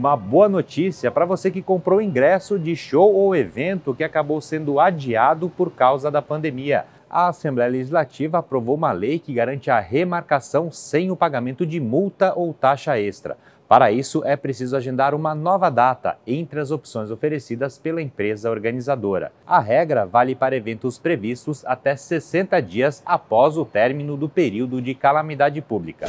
Uma boa notícia para você que comprou ingresso de show ou evento que acabou sendo adiado por causa da pandemia. A Assembleia Legislativa aprovou uma lei que garante a remarcação sem o pagamento de multa ou taxa extra. Para isso, é preciso agendar uma nova data entre as opções oferecidas pela empresa organizadora. A regra vale para eventos previstos até 60 dias após o término do período de calamidade pública.